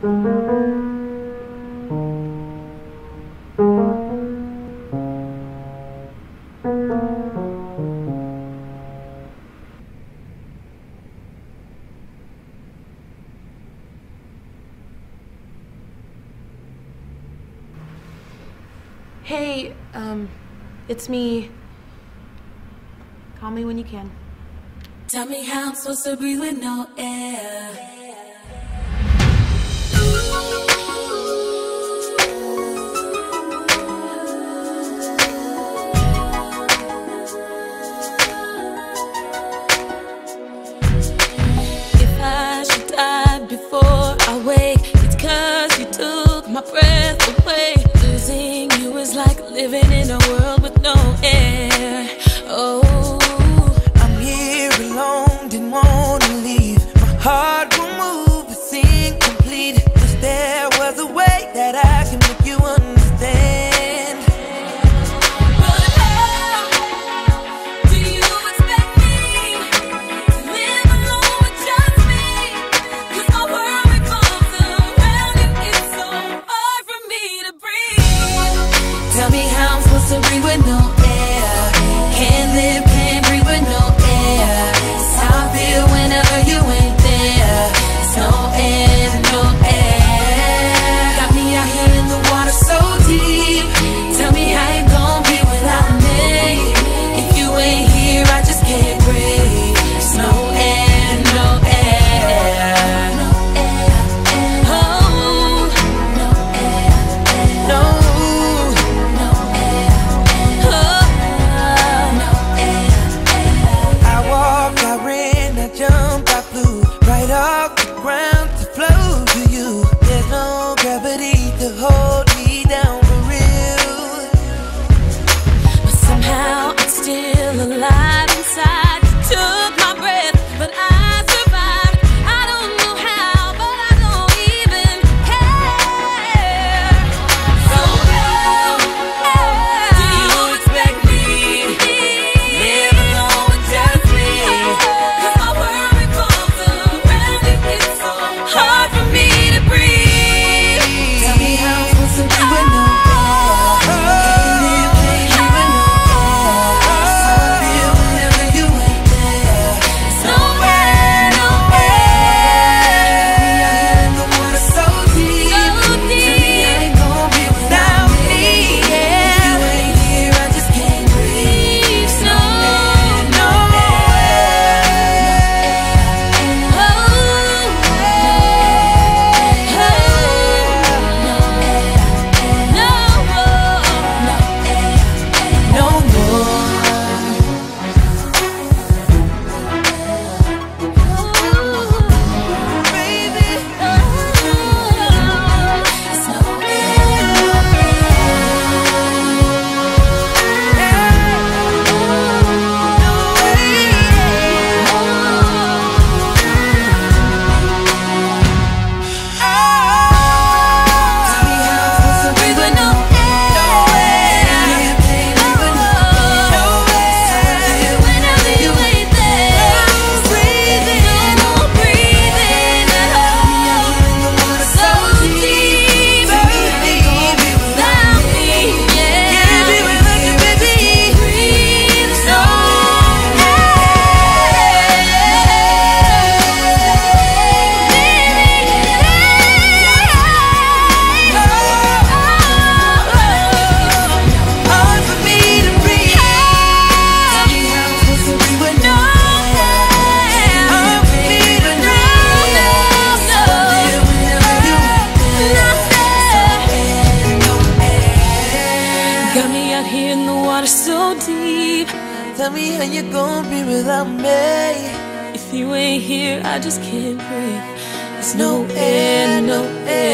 Hey, um, it's me. Call me when you can. Tell me how I'm supposed to breathe with no air. so deep. Tell me how you gonna be without me. If you ain't here, I just can't breathe. There's no, no air, no air